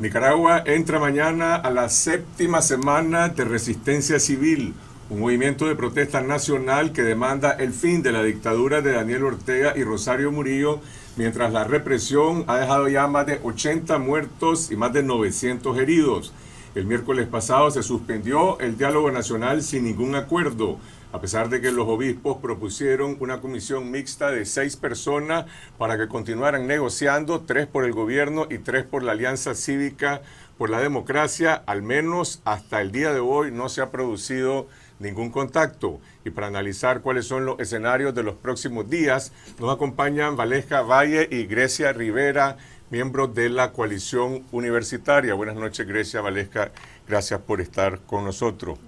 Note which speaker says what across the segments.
Speaker 1: Nicaragua entra mañana a la séptima semana de resistencia civil, un movimiento de protesta nacional que demanda el fin de la dictadura de Daniel Ortega y Rosario Murillo, mientras la represión ha dejado ya más de 80 muertos y más de 900 heridos. El miércoles pasado se suspendió el diálogo nacional sin ningún acuerdo a pesar de que los obispos propusieron una comisión mixta de seis personas para que continuaran negociando, tres por el gobierno y tres por la Alianza Cívica por la Democracia, al menos hasta el día de hoy no se ha producido ningún contacto. Y para analizar cuáles son los escenarios de los próximos días, nos acompañan Valesca Valle y Grecia Rivera, miembros de la coalición universitaria. Buenas noches, Grecia, Valesca, gracias por estar con nosotros.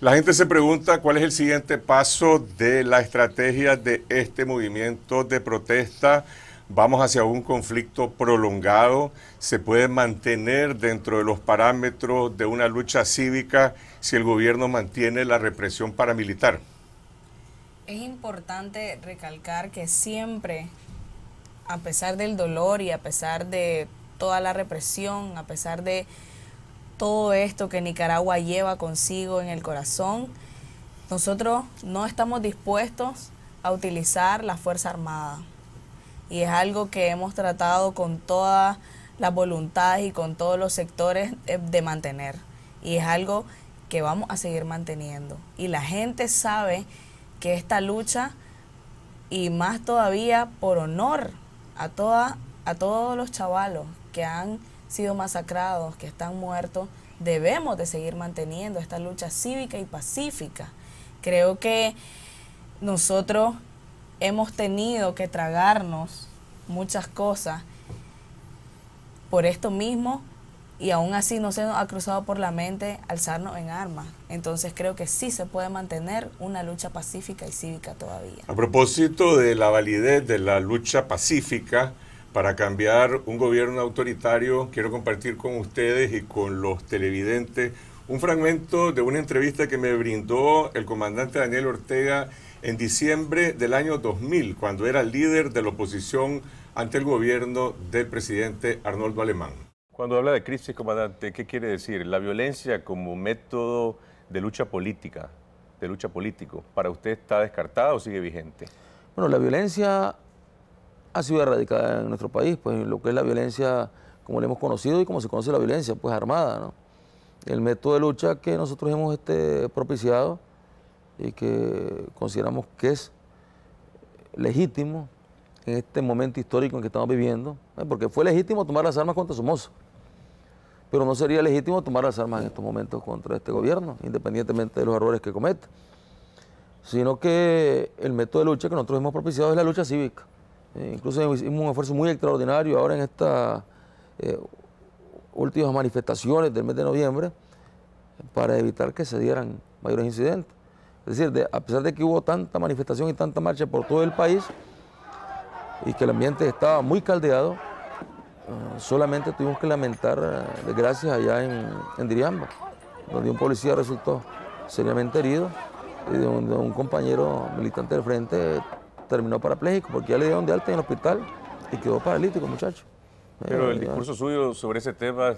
Speaker 1: La gente se pregunta cuál es el siguiente paso de la estrategia de este movimiento de protesta. Vamos hacia un conflicto prolongado. ¿Se puede mantener dentro de los parámetros de una lucha cívica si el gobierno mantiene la represión paramilitar?
Speaker 2: Es importante recalcar que siempre, a pesar del dolor y a pesar de toda la represión, a pesar de todo esto que Nicaragua lleva consigo en el corazón, nosotros no estamos dispuestos a utilizar la Fuerza Armada. Y es algo que hemos tratado con toda la voluntad y con todos los sectores eh, de mantener. Y es algo que vamos a seguir manteniendo. Y la gente sabe que esta lucha, y más todavía por honor a, toda, a todos los chavalos que han sido masacrados, que están muertos, debemos de seguir manteniendo esta lucha cívica y pacífica. Creo que nosotros hemos tenido que tragarnos muchas cosas por esto mismo y aún así no se nos ha cruzado por la mente alzarnos en armas. Entonces creo que sí se puede mantener una lucha pacífica y cívica todavía.
Speaker 1: A propósito de la validez de la lucha pacífica, para cambiar un gobierno autoritario, quiero compartir con ustedes y con los televidentes un fragmento de una entrevista que me brindó el comandante Daniel Ortega en diciembre del año 2000, cuando era líder de la oposición ante el gobierno del presidente Arnoldo Alemán.
Speaker 3: Cuando habla de crisis, comandante, ¿qué quiere decir? La violencia como método de lucha política, de lucha político, ¿para usted está descartada o sigue vigente?
Speaker 4: Bueno, la violencia ha sido erradicada en nuestro país, pues lo que es la violencia como la hemos conocido y como se conoce la violencia, pues armada, ¿no? El método de lucha que nosotros hemos este, propiciado y que consideramos que es legítimo en este momento histórico en que estamos viviendo, ¿eh? porque fue legítimo tomar las armas contra Somoza, pero no sería legítimo tomar las armas en estos momentos contra este gobierno, independientemente de los errores que cometa, sino que el método de lucha que nosotros hemos propiciado es la lucha cívica eh, incluso hicimos un esfuerzo muy extraordinario ahora en estas eh, últimas manifestaciones del mes de noviembre para evitar que se dieran mayores incidentes. Es decir, a pesar de que hubo tanta manifestación y tanta marcha por todo el país y que el ambiente estaba muy caldeado, eh, solamente tuvimos que lamentar desgracias allá en, Diriamba, donde un policía resultó seriamente herido y de un compañero militante del frente terminó parapléjico porque ya le dieron de alta en el hospital y quedó paralítico, muchacho.
Speaker 3: Pero el discurso suyo sobre ese tema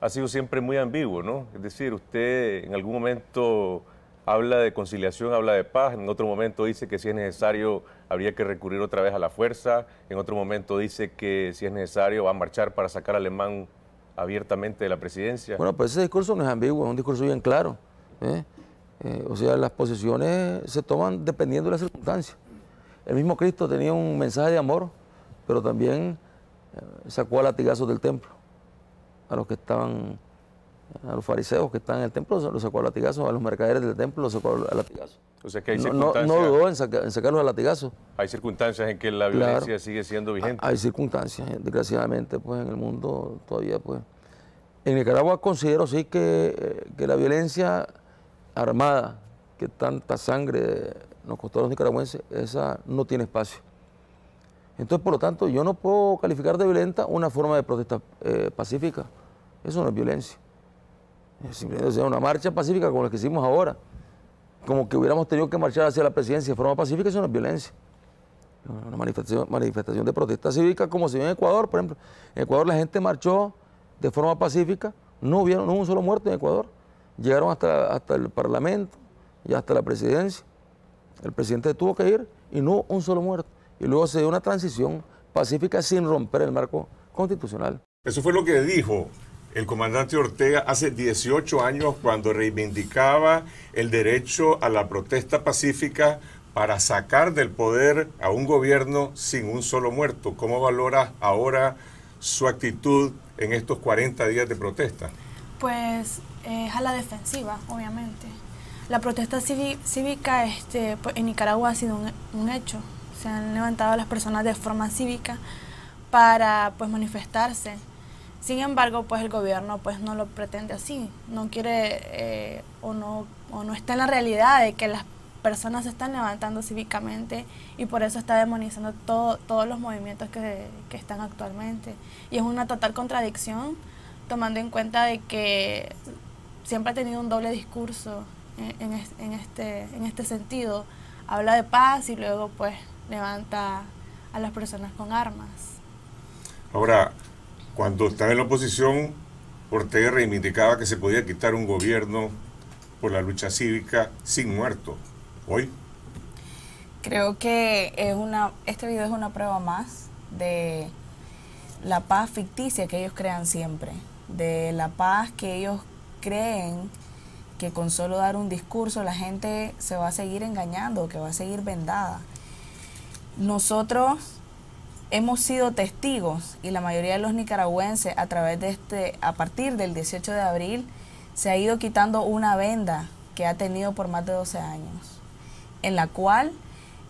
Speaker 3: ha sido siempre muy ambiguo, ¿no? Es decir, usted en algún momento habla de conciliación, habla de paz, en otro momento dice que si es necesario habría que recurrir otra vez a la fuerza, en otro momento dice que si es necesario va a marchar para sacar al alemán abiertamente de la presidencia.
Speaker 4: Bueno, pues ese discurso no es ambiguo, es un discurso bien claro. ¿eh? Eh, o sea, las posiciones se toman dependiendo de las circunstancias. El mismo Cristo tenía un mensaje de amor, pero también eh, sacó a latigazos del templo. A los que estaban, a los fariseos que estaban en el templo, los sacó a latigazos, a los mercaderes del templo los sacó a latigazos.
Speaker 3: O sea que hay
Speaker 4: no,
Speaker 3: circunstancias.
Speaker 4: No, dudó en, sacarlos a latigazos.
Speaker 3: Hay circunstancias en que la violencia sigue siendo vigente.
Speaker 4: Hay circunstancias, desgraciadamente, pues en el mundo todavía, pues. En Nicaragua considero sí que, eh, que la violencia armada, que tanta sangre nos costó a los nicaragüenses, esa no tiene espacio. Entonces, por lo tanto, yo no puedo calificar de violenta una forma de protesta eh, pacífica. Eso no es violencia. Simplemente una marcha pacífica como la que hicimos ahora. Como que hubiéramos tenido que marchar hacia la presidencia de forma pacífica, eso no es violencia. Una manifestación, manifestación de protesta cívica como se ve en Ecuador, por ejemplo. En Ecuador la gente marchó de forma pacífica, no hubo, no un solo muerto en Ecuador. Llegaron hasta, hasta el Parlamento y hasta la presidencia. El presidente tuvo que ir y no un solo muerto. Y luego se dio una transición pacífica sin romper el marco constitucional.
Speaker 1: Eso fue lo que dijo el comandante Ortega hace 18 años cuando reivindicaba el derecho a la protesta pacífica para sacar del poder a un gobierno sin un solo muerto. ¿Cómo valora ahora su actitud en estos 40 días de protesta?
Speaker 5: Pues es a la defensiva, obviamente. La protesta cívica este, pues, en Nicaragua ha sido un, hecho. Se han levantado las personas de forma cívica para pues, manifestarse. Sin embargo, pues el gobierno pues no lo pretende así. No quiere eh, o, no, o no está en la realidad de que las personas se están levantando cívicamente y por eso está demonizando todo, todos los movimientos que, que están actualmente. Y es una total contradicción tomando en cuenta de que siempre ha tenido un doble discurso en, este, en este sentido. Habla de paz y luego pues levanta a las personas con armas.
Speaker 1: Ahora, cuando estaba en la oposición, Ortega reivindicaba que se podía quitar un gobierno por la lucha cívica sin muerto. Hoy.
Speaker 2: Creo que es una, este video es una prueba más de la paz ficticia que ellos crean siempre, de la paz que ellos creen que con solo dar un discurso la gente se va a seguir engañando, que va a seguir vendada. Nosotros hemos sido testigos y la mayoría de los nicaragüenses a través de este, a partir del 18 de abril, se ha ido quitando una venda que ha tenido por más de 12 años, en la cual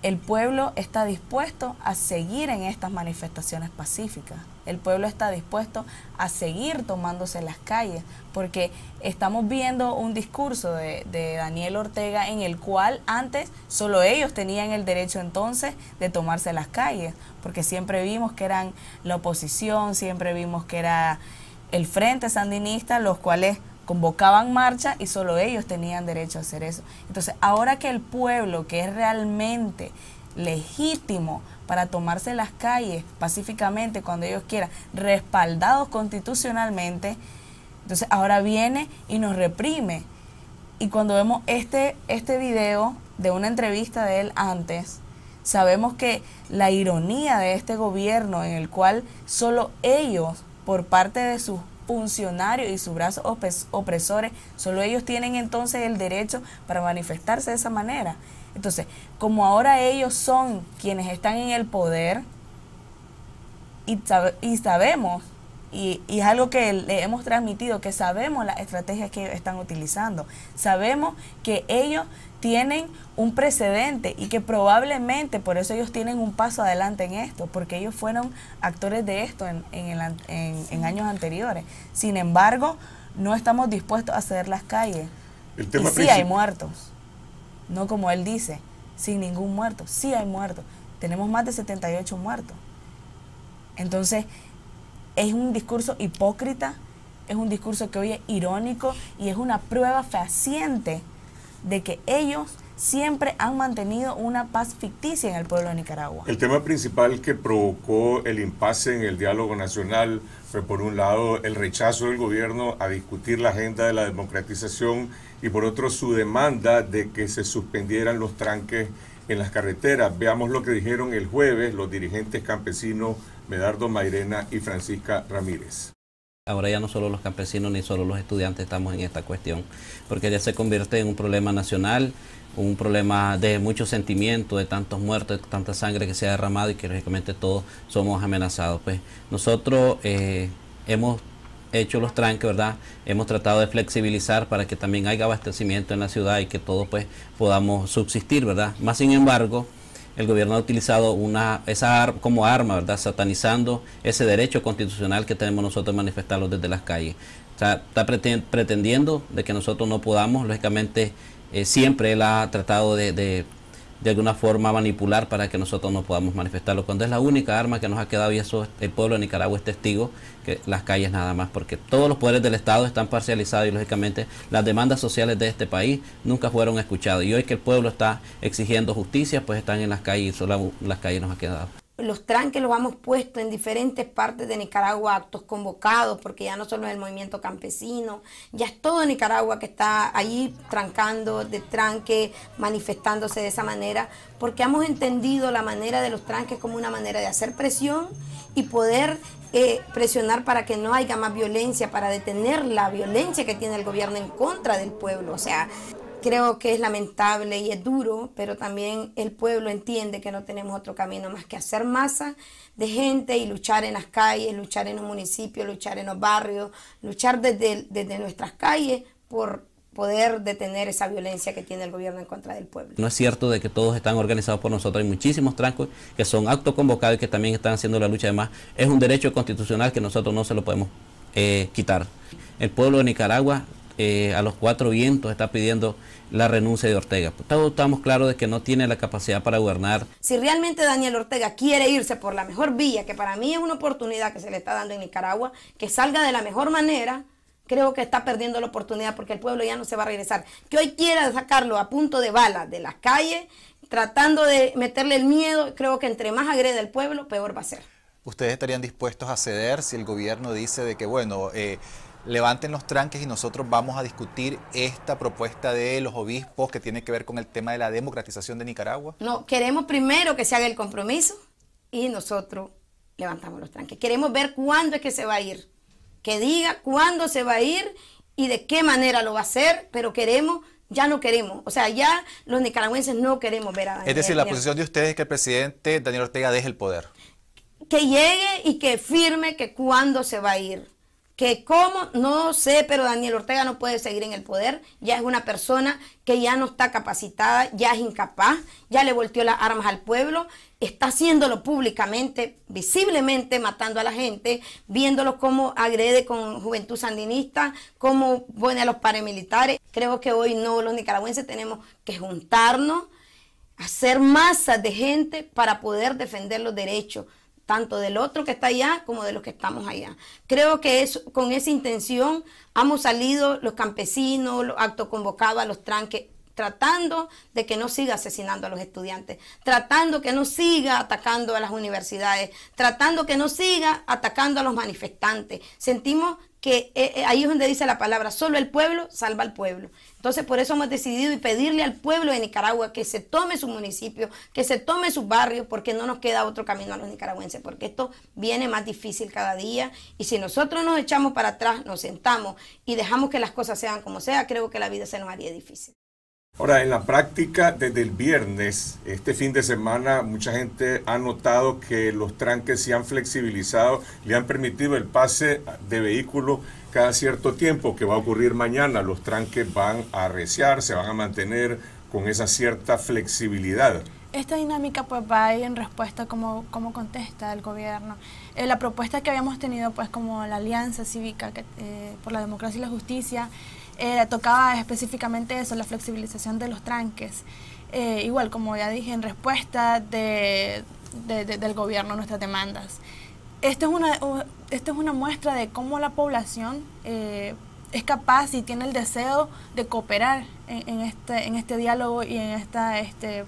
Speaker 2: el pueblo está dispuesto a seguir en estas manifestaciones pacíficas. El pueblo está dispuesto a seguir tomándose las calles, porque estamos viendo un discurso de, Daniel Ortega en el cual antes solo ellos tenían el derecho entonces de tomarse las calles, porque siempre vimos que eran la oposición, siempre vimos que era el Frente Sandinista, los cuales convocaban marcha y solo ellos tenían derecho a hacer eso. Entonces, ahora que el pueblo, que es realmente legítimo para tomarse las calles pacíficamente cuando ellos quieran, respaldados constitucionalmente, entonces ahora viene y nos reprime. Y cuando vemos este, este video de una entrevista de él antes, sabemos que la ironía de este gobierno en el cual solo ellos, por parte de sus funcionarios y sus brazos opresores, solo ellos tienen entonces el derecho para manifestarse de esa manera. Entonces, como ahora ellos son quienes están en el poder y, y sabemos, y, y, es algo que le hemos transmitido, que sabemos las estrategias que ellos están utilizando, sabemos que ellos tienen un precedente y que probablemente por eso ellos tienen un paso adelante en esto, porque ellos fueron actores de esto en, en, años anteriores. Sin embargo, no estamos dispuestos a ceder las calles. y sí hay muertos, no como él dice, sin ningún muerto, sí hay muertos. Tenemos más de 78 muertos. Entonces, es un discurso hipócrita, es un discurso que hoy es irónico y es una prueba fehaciente de que ellos siempre han mantenido una paz ficticia en el pueblo de Nicaragua.
Speaker 1: El tema principal que provocó el impasse en el diálogo nacional fue por un lado el rechazo del gobierno a discutir la agenda de la democratización y por otro su demanda de que se suspendieran los tranques en las carreteras. Veamos lo que dijeron el jueves los dirigentes campesinos Medardo Mairena y Francisca Ramírez.
Speaker 6: Ahora ya no solo los campesinos ni solo los estudiantes estamos en esta cuestión, porque ya se convierte en un problema nacional, un problema de mucho sentimiento, de tantos muertos, de tanta sangre que se ha derramado y que lógicamente todos somos amenazados. Pues nosotros eh, hemos hecho los tranques, ¿verdad? Hemos tratado de flexibilizar para que también haya abastecimiento en la ciudad y que todos pues podamos subsistir, ¿verdad? Más sin embargo, el gobierno ha utilizado una, esa como arma, ¿verdad? Satanizando ese derecho constitucional que tenemos nosotros de manifestarlo desde las calles. O sea, está pretendiendo de que nosotros no podamos, lógicamente, eh, siempre él ha tratado de de alguna forma manipular para que nosotros no podamos manifestarlo, cuando es la única arma que nos ha quedado y eso el pueblo de Nicaragua es testigo, que las calles nada más, porque todos los poderes del Estado están parcializados y lógicamente las demandas sociales de este país nunca fueron escuchadas y hoy que el pueblo está exigiendo justicia, pues están en las calles y solo las calles nos ha quedado.
Speaker 7: Los tranques los hemos puesto en diferentes partes de Nicaragua, actos convocados, porque ya no solo es el movimiento campesino, ya es todo Nicaragua que está ahí trancando de tranque, manifestándose de esa manera, porque hemos entendido la manera de los tranques como una manera de hacer presión y poder eh, presionar para que no haya más violencia, para detener la violencia que tiene el gobierno en contra del pueblo. O sea, creo que es lamentable y es duro, pero también el pueblo entiende que no tenemos otro camino más que hacer masa de gente y luchar en las calles, luchar en los municipios, luchar en los barrios, luchar desde, desde nuestras calles por poder detener esa violencia que tiene el gobierno en contra del pueblo.
Speaker 6: No es cierto de que todos están organizados por nosotros, hay muchísimos trancos que son actos convocados y que también están haciendo la lucha. Además, es un derecho constitucional que nosotros no se lo podemos eh, quitar. El pueblo de Nicaragua eh, a los cuatro vientos está pidiendo la renuncia de Ortega. Todos estamos claros de que no tiene la capacidad para gobernar.
Speaker 7: Si realmente Daniel Ortega quiere irse por la mejor vía, que para mí es una oportunidad que se le está dando en Nicaragua, que salga de la mejor manera, creo que está perdiendo la oportunidad porque el pueblo ya no se va a regresar. Que hoy quiera sacarlo a punto de bala de las calles, tratando de meterle el miedo, creo que entre más agrede el pueblo, peor va a ser.
Speaker 8: ¿Ustedes estarían dispuestos a ceder si el gobierno dice de que, bueno, eh, levanten los tranques y nosotros vamos a discutir esta propuesta de los obispos que tiene que ver con el tema de la democratización de Nicaragua?
Speaker 7: No, queremos primero que se haga el compromiso y nosotros levantamos los tranques. Queremos ver cuándo es que se va a ir, que diga cuándo se va a ir y de qué manera lo va a hacer, pero queremos ya no queremos, o sea, ya los nicaragüenses no queremos ver a Daniel.
Speaker 8: Es decir, la posición de ustedes es que el presidente Daniel Ortega deje el poder.
Speaker 7: Que llegue y que firme que cuándo se va a ir que cómo, no sé, pero Daniel Ortega no puede seguir en el poder, ya es una persona que ya no está capacitada, ya es incapaz, ya le volteó las armas al pueblo, está haciéndolo públicamente, visiblemente matando a la gente, viéndolo cómo agrede con juventud sandinista, cómo pone a los paramilitares. Creo que hoy no, los nicaragüenses tenemos que juntarnos, hacer masas de gente para poder defender los derechos tanto del otro que está allá como de los que estamos allá. Creo que es, con esa intención hemos salido los campesinos, los actos convocados a los tranques, tratando de que no siga asesinando a los estudiantes, tratando que no siga atacando a las universidades, tratando que no siga atacando a los manifestantes. Sentimos que eh, eh, ahí es donde dice la palabra, solo el pueblo salva al pueblo. Entonces, por eso hemos decidido y pedirle al pueblo de Nicaragua que se tome su municipio, que se tome sus barrios, porque no nos queda otro camino a los nicaragüenses, porque esto viene más difícil cada día. Y si nosotros nos echamos para atrás, nos sentamos y dejamos que las cosas sean como sea, creo que la vida se nos haría difícil.
Speaker 1: Ahora, en la práctica, desde el viernes, este fin de semana, mucha gente ha notado que los tranques se han flexibilizado, le han permitido el pase de vehículos cada cierto tiempo, que va a ocurrir mañana. Los tranques van a arreciar, se van a mantener con esa cierta flexibilidad.
Speaker 5: Esta dinámica pues va a en respuesta como, como contesta el gobierno. Eh, la propuesta que habíamos tenido pues como la Alianza Cívica eh, por la Democracia y la Justicia eh, tocaba específicamente eso, la flexibilización de los tranques. Eh, igual, como ya dije, en respuesta de, del gobierno a nuestras demandas. Esto es una, esto es una muestra de cómo la población eh, es capaz y tiene el deseo de cooperar en, este, en este diálogo y en esta este,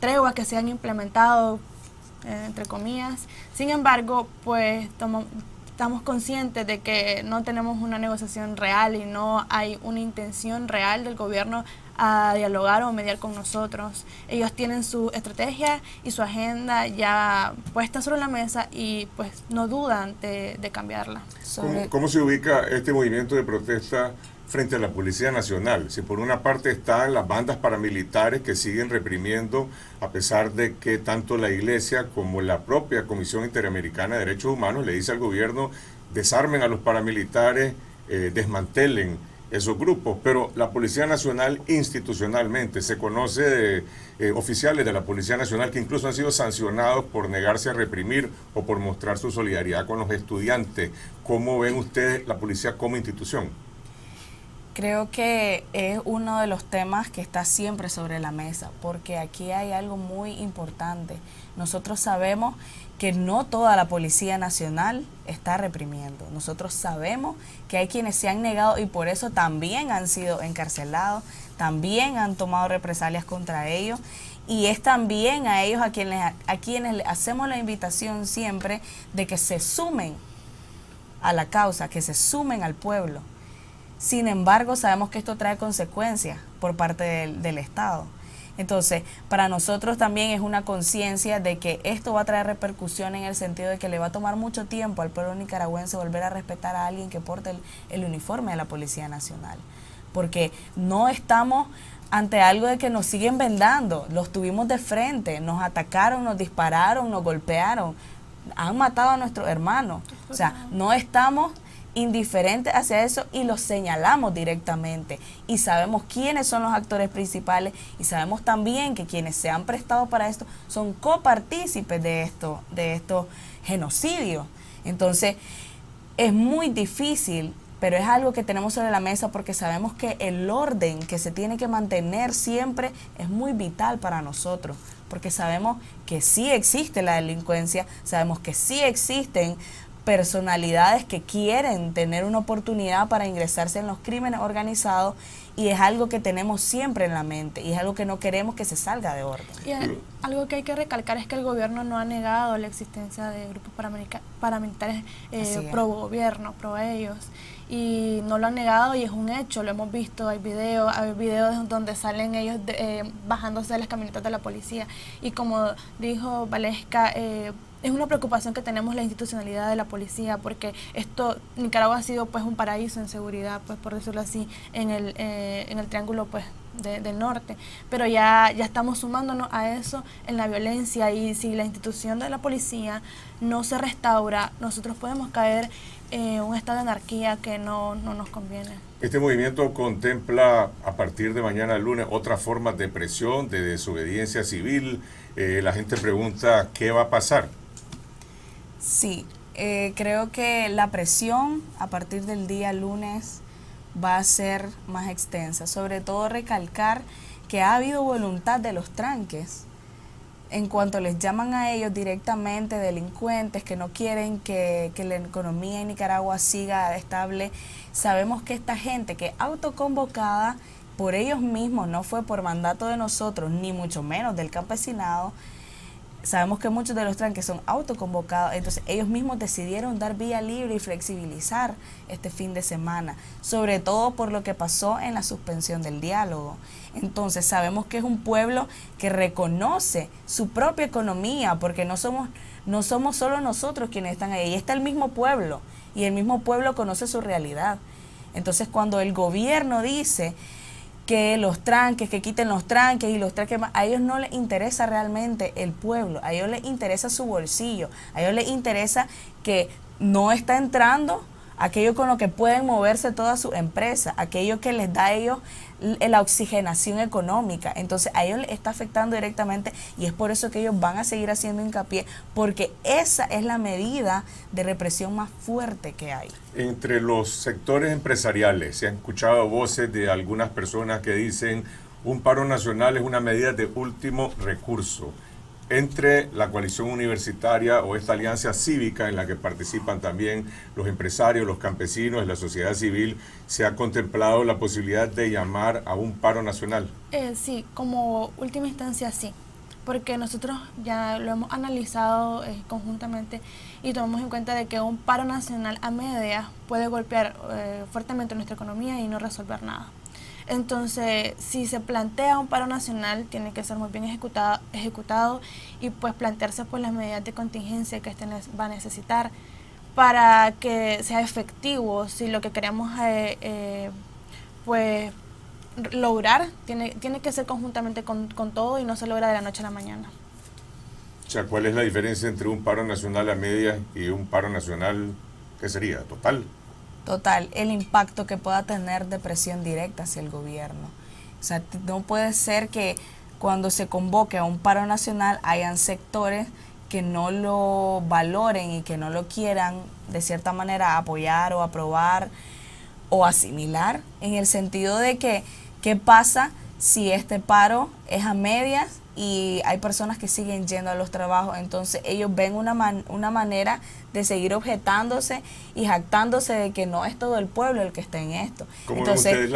Speaker 5: tregua que se han implementado, entre comillas. Sin embargo, pues tomamos estamos conscientes de que no tenemos una negociación real y no hay una intención real del gobierno a dialogar o mediar con nosotros. Ellos tienen su estrategia y su agenda ya puesta sobre la mesa y pues no dudan de, cambiarla.
Speaker 1: ¿Cómo, ¿Cómo, se ubica este movimiento de protesta frente a la Policía Nacional. Si por una parte están las bandas paramilitares que siguen reprimiendo, a pesar de que tanto la Iglesia como la propia Comisión Interamericana de Derechos Humanos le dice al gobierno desarmen a los paramilitares, eh, desmantelen esos grupos, pero la Policía Nacional institucionalmente se conoce de eh, oficiales de la Policía Nacional que incluso han sido sancionados por negarse a reprimir o por mostrar su solidaridad con los estudiantes. ¿Cómo ven ustedes la policía como institución?
Speaker 2: Creo que es uno de los temas que está siempre sobre la mesa, porque aquí hay algo muy importante. Nosotros sabemos que no toda la Policía Nacional está reprimiendo. Nosotros sabemos que hay quienes se han negado y por eso también han sido encarcelados, también han tomado represalias contra ellos Y es también a ellos a quienes, a quienes hacemos la invitación siempre de que se sumen a la causa, que se sumen al pueblo. Sin embargo, sabemos que esto trae consecuencias por parte del, del Estado. Entonces, para nosotros también es una conciencia de que esto va a traer repercusión en el sentido de que le va a tomar mucho tiempo al pueblo nicaragüense volver a respetar a alguien que porte el, el uniforme de la Policía Nacional. Porque no estamos ante algo de que nos siguen vendando, los tuvimos de frente, nos atacaron, nos dispararon, nos golpearon, han matado a nuestros hermanos. O sea, no estamos indiferentes hacia eso y los señalamos directamente. Y sabemos quiénes son los actores principales y sabemos también que quienes se han prestado para esto son copartícipes de esto de estos genocidios. Entonces es muy difícil pero es algo que tenemos sobre la mesa porque sabemos que el orden que se tiene que mantener siempre es muy vital para nosotros porque sabemos que sí existe la delincuencia sabemos que sí existen personalidades que quieren tener una oportunidad para ingresarse en los crímenes organizados y es algo que tenemos siempre en la mente y es algo que no queremos que se salga de orden.
Speaker 5: Y algo que hay que recalcar es que el gobierno no ha negado la existencia de grupos paramilitares eh, pro gobierno, pro ellos y no lo han negado y es un hecho, lo hemos visto, hay videos, hay videos donde salen ellos eh, bajándose de las camionetas de la policía y como dijo Valesca, eh, es una preocupación que tenemos la institucionalidad de la policía porque esto Nicaragua ha sido pues un paraíso en seguridad pues por decirlo así en el eh, en el triángulo pues del norte pero ya ya estamos sumándonos a eso en la violencia y si la institución de la policía no se restaura nosotros podemos caer en un estado de anarquía que no, no nos conviene.
Speaker 1: Este movimiento contempla a partir de mañana lunes otras formas de presión, de desobediencia civil. Eh, la gente pregunta qué va a pasar.
Speaker 2: Sí, eh, creo que la presión a partir del día lunes va a ser más extensa. Sobre todo recalcar que ha habido voluntad de los tranques en cuanto les llaman a ellos directamente delincuentes que no quieren que, que, la economía en Nicaragua siga estable, sabemos que esta gente que autoconvocada por ellos mismos, no fue por mandato de nosotros, ni mucho menos del campesinado, sabemos que muchos de los tranques son autoconvocados, entonces ellos mismos decidieron dar vía libre y flexibilizar este fin de semana, sobre todo por lo que pasó en la suspensión del diálogo. Entonces sabemos que es un pueblo que reconoce su propia economía, porque no somos, no somos solo nosotros quienes están ahí, está el mismo pueblo y el mismo pueblo conoce su realidad. Entonces cuando el gobierno dice que los tranques, que quiten los tranques y los tranques, a ellos no les interesa realmente el pueblo, a ellos les interesa su bolsillo, a ellos les interesa que no está entrando aquello con lo que pueden moverse toda su empresa, aquello que les da a ellos la oxigenación económica. Entonces a ellos les está afectando directamente y es por eso que ellos van a seguir haciendo hincapié, porque esa es la medida de represión más fuerte que hay.
Speaker 1: Entre los sectores empresariales se han escuchado voces de algunas personas que dicen un paro nacional es una medida de último recurso entre la coalición universitaria o esta alianza cívica en la que participan también los empresarios, los campesinos, la sociedad civil, se ha contemplado la posibilidad de llamar a un paro nacional?
Speaker 5: Eh, sí, como última instancia sí, porque nosotros ya lo hemos analizado eh, conjuntamente y tomamos en cuenta de que un paro nacional a media puede golpear eh, fuertemente nuestra economía y no resolver nada. Entonces, si se plantea un paro nacional, tiene que ser muy bien ejecutado, ejecutado y pues plantearse pues las medidas de contingencia que este va a necesitar para que sea efectivo. Si lo que queremos eh, eh, pues lograr, tiene, tiene que ser conjuntamente con, con todo y no se logra de la noche a la mañana.
Speaker 1: O sea, ¿cuál es la diferencia entre un paro nacional a media y un paro nacional, qué sería, total?
Speaker 2: Total, el impacto que pueda tener de presión directa hacia el gobierno. O sea, no puede ser que cuando se convoque a un paro nacional hayan sectores que no lo valoren y que no lo quieran de cierta manera apoyar o aprobar o asimilar, en el sentido de que, ¿qué pasa si este paro es a medias y hay personas que siguen yendo a los trabajos, entonces ellos ven una, una manera de seguir objetándose y jactándose de que no es todo el pueblo el que está en esto.
Speaker 1: ¿Cómo entonces,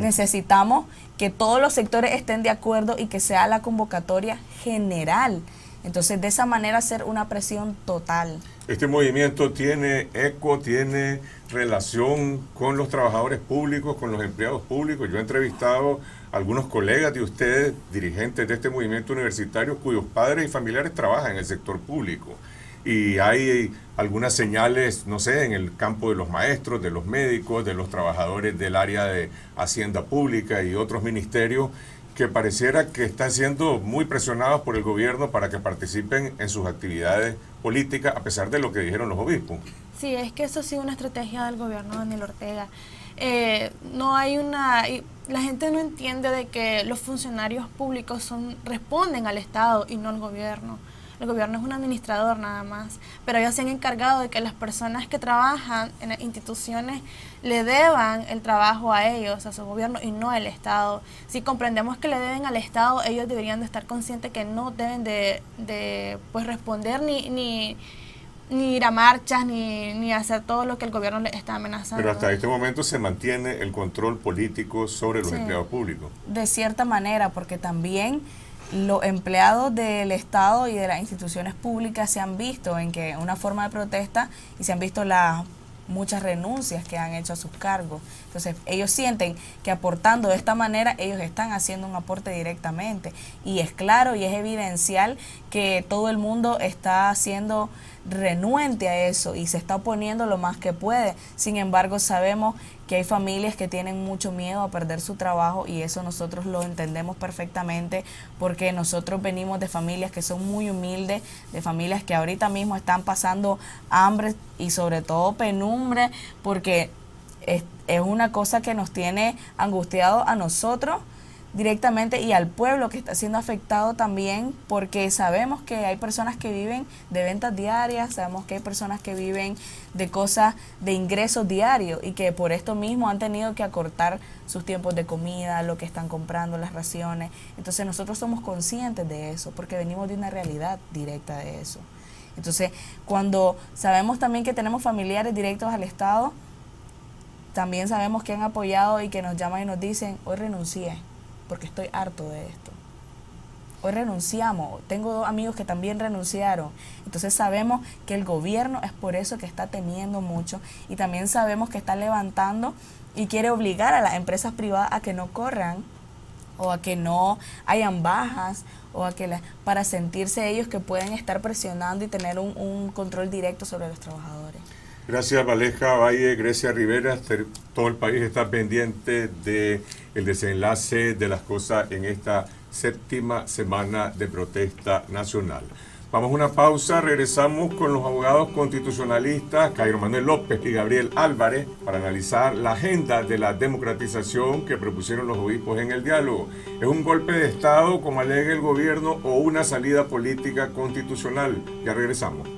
Speaker 2: necesitamos que todos los sectores estén de acuerdo y que sea la convocatoria general. Entonces, de esa manera hacer una presión total.
Speaker 1: Este movimiento tiene eco, tiene relación con los trabajadores públicos, con los empleados públicos. Yo he entrevistado algunos colegas de ustedes, dirigentes de este movimiento universitario, cuyos padres y familiares trabajan en el sector público. Y hay algunas señales, no sé, en el campo de los maestros, de los médicos, de los trabajadores del área de Hacienda Pública y otros ministerios que pareciera que están siendo muy presionados por el gobierno para que participen en sus actividades políticas, a pesar de lo que dijeron los obispos.
Speaker 5: Sí, es que eso ha sido una estrategia del gobierno de Daniel Ortega. Eh, no hay una... La gente no entiende de que los funcionarios públicos son responden al Estado y no al gobierno. El gobierno es un administrador nada más, pero ellos se han encargado de que las personas que trabajan en las instituciones le deban el trabajo a ellos, a su gobierno y no al Estado. Si comprendemos que le deben al Estado, ellos deberían de estar conscientes que no deben de, de pues responder ni, ni, ni ir a marchas, ni, ni hacer todo lo que el gobierno les está amenazando.
Speaker 1: Pero hasta este momento se mantiene el control político sobre los empleados públicos.
Speaker 2: De cierta manera, porque también los empleados del Estado y de las instituciones públicas se han visto en que una forma de protesta y se han visto las muchas renuncias que han hecho a sus cargos. Entonces, ellos sienten que aportando de esta manera, ellos están haciendo un aporte directamente. Y es claro y es evidencial que todo el mundo está haciendo renuente a eso y se está oponiendo lo más que puede. Sin embargo, sabemos que hay familias que tienen mucho miedo a perder su trabajo y eso nosotros lo entendemos perfectamente porque nosotros venimos de familias que son muy humildes, de familias que ahorita mismo están pasando hambre y sobre todo penumbre porque es, es una cosa que nos tiene angustiados a nosotros directamente y al pueblo que está siendo afectado también porque sabemos que hay personas que viven de ventas diarias, sabemos que hay personas que viven de cosas de ingresos diarios y que por esto mismo han tenido que acortar sus tiempos de comida, lo que están comprando, las raciones. Entonces nosotros somos conscientes de eso porque venimos de una realidad directa de eso. Entonces, cuando sabemos también que tenemos familiares directos al Estado, también sabemos que han apoyado y que nos llaman y nos dicen, hoy renuncié porque estoy harto de esto. Hoy renunciamos, tengo dos amigos que también renunciaron, entonces sabemos que el gobierno es por eso que está teniendo mucho y también sabemos que está levantando y quiere obligar a las empresas privadas a que no corran o a que no hayan bajas o a que para sentirse ellos que pueden estar presionando y tener un control directo sobre los trabajadores.
Speaker 1: Gracias Valeja Valle, Grecia Rivera. Todo el país está pendiente de el desenlace de las cosas en esta séptima semana de protesta nacional. Vamos a una pausa, regresamos con los abogados constitucionalistas Cairo Manuel López y Gabriel Álvarez para analizar la agenda de la democratización que propusieron los obispos en el diálogo. ¿Es un golpe de Estado como alega el gobierno o una salida política constitucional? Ya regresamos.